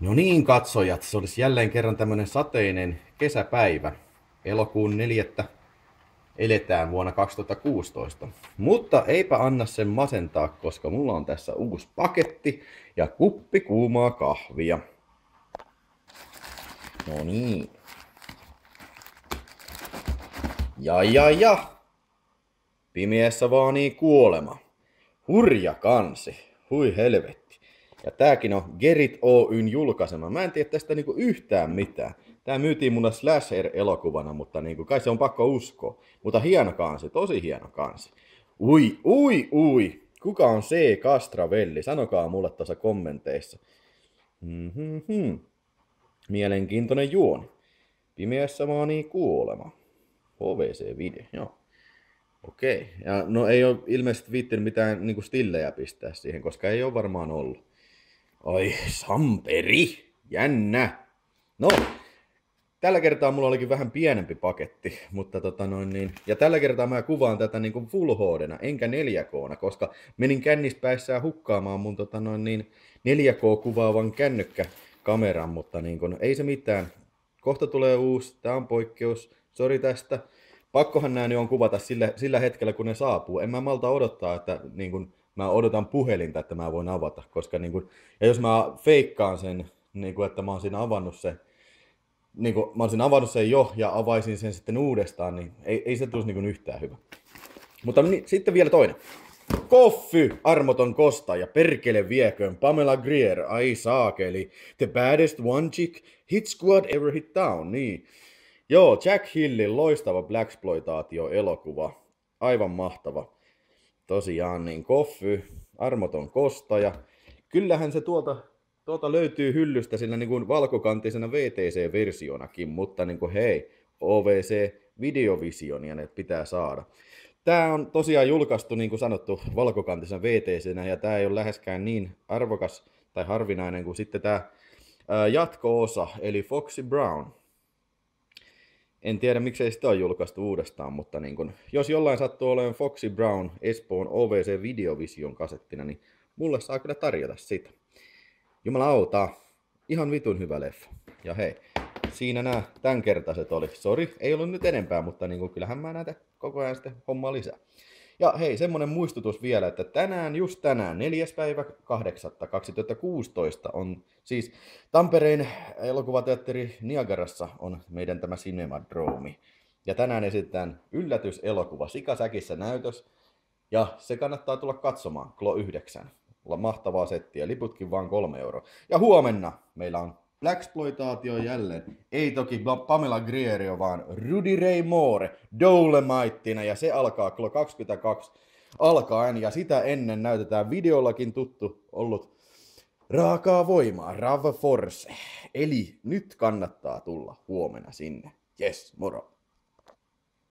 No niin, katsojat, se olisi jälleen kerran tämmönen sateinen kesäpäivä. Elokuun neljättä eletään vuonna 2016. Mutta eipä anna sen masentaa, koska mulla on tässä uusi paketti ja kuppi kuumaa kahvia. No niin. Ja ja ja. Pimeässä vaanii kuolema. Hurja kansi. Hui helvetti. Ja tääkin on Gerit Oyn julkaisema. Mä en tiedä tästä niinku yhtään mitään. Tää myytiin mulle Slasher-elokuvana, mutta niinku, kai se on pakko uskoa. Mutta hieno kansi, tosi hieno kansi. Ui, ui, ui. Kuka on C. Castravelli? Sanokaa mulle tuossa kommenteissa. Mm-hmm. Mielenkiintoinen juoni. Pimeässä maanii kuolema. HVC-video, joo. Okei. Ja no ei ole ilmeisesti viittinyt mitään niin stillejä pistää siihen, koska ei ole varmaan ollut. Oi, Samperi, jännä. No, tällä kertaa mulla olikin vähän pienempi paketti, mutta tota noin niin, ja tällä kertaa mä kuvaan tätä niin kuin Full HD, enkä 4K, koska menin kännispäissään hukkaamaan mun tota noin niin 4K-kuvaavan kännykkäkameran, mutta niin kuin, ei se mitään. Kohta tulee uusi, tää on poikkeus, sori tästä. Pakkohan nää on kuvata sillä, sillä hetkellä, kun ne saapuu. En mä malta odottaa, että niin kuin, mä odotan puhelinta, että mä voin avata, koska niin kuin, ja jos mä feikkaan sen, niin kuin, että mä oon siinä avannut se, niin kuin, mä olisin avannut sen jo ja avaisin sen sitten uudestaan, niin ei, ei se tulisi niin kuin yhtään hyvä. Mutta niin, sitten vielä toinen. Koffy, armoton kosta ja perkele vieköön Pamela Grier, ai saakeli, the baddest one chick, hit squad ever hit town, niin. Joo, Jack Hillin loistava Blaxploitaatio-elokuva, aivan mahtava tosiaan niin Koffy, armoton kostaja. Kyllähän se tuolta, tuolta löytyy hyllystä sillä niin kuin valkokantisena VTC-versionakin, mutta niin kuin hei, OVC Videovisionia ne pitää saada. Tämä on tosiaan julkaistu, niin kuin sanottu, valkokantisena vtc ja tämä ei ole läheskään niin arvokas tai harvinainen kuin sitten tämä jatko-osa, eli Foxy Brown. En tiedä miksei sitä ole julkaistu uudestaan, mutta niin kun, jos jollain sattuu olemaan Foxy Brown Espoon OVC Videovision kasettina, niin mulle saa kyllä tarjota sitä. Jumala autaa. Ihan vitun hyvä leffa. Ja hei, siinä nämä tämänkertaiset oli. Sori, ei ollut nyt enempää, mutta niin kun, kyllähän mä näitä koko ajan sitten hommaa lisää. Ja hei, semmonen muistutus vielä, että tänään, just tänään, 4. päivä 8. 2016 on siis Tampereen elokuvateatteri Niagarassa on meidän tämä Cinemadromi. Ja tänään esitetään yllätyselokuva Sikasäkissä näytös. Ja se kannattaa tulla katsomaan, Klo 9. Mahtavaa settiä, liputkin vaan kolme euroa. Ja huomenna meillä on Blaxploitaatio jälleen. Ei toki Pamela Grierio, vaan Rudy Ray Moore Dolemiteina ja se alkaa kello 22 alkaen ja sitä ennen näytetään videollakin tuttu ollut raakaa voimaa, Rav Force. Eli nyt kannattaa tulla huomenna sinne. Yes, moro.